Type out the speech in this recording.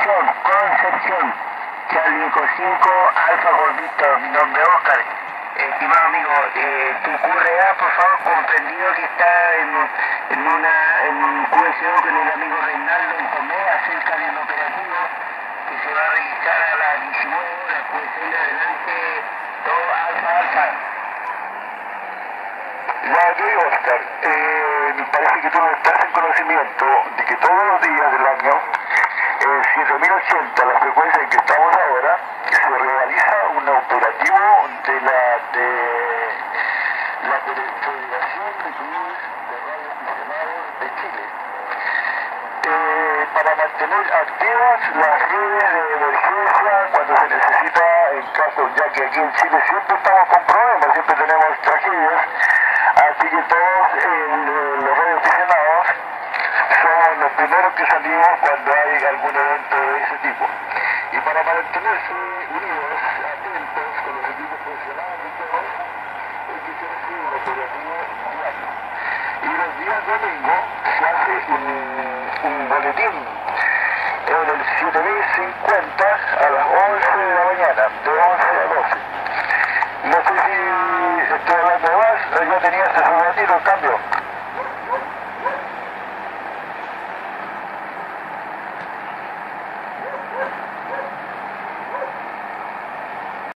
Concepción, Concepción. 5, Alfa Gordito, mi nombre Oscar. Estimado amigo, eh, tu QRA, por favor, comprendido que está en, en una, en un QSO con el amigo Reinaldo en Tomé acerca del operativo que se va a realizar a las 19 horas, pues en adelante 2 Alfa Alfa. Ya, yo digo, Oscar, eh, me parece que tú no estás en conocimiento de que todos los días de 1080, la frecuencia en que estamos ahora, se realiza un operativo de la, de, la Federación de Clubes de Radio Aficionados de Chile. Eh, para mantener activas las redes de emergencia cuando se necesita, en caso ya que aquí en Chile siempre estamos con problemas, siempre tenemos tragedias, así que todos eh, los radioaficionados son los primeros que salimos equipo. Y para mantenerse unidos, atentos con los equipos funcionales y todo, es que se hace un operativo diario. Y los días domingos se hace un, un boletín en el 7050 a las 11 de la mañana, de 11 a 12. No sé si estoy hablando más, yo tenía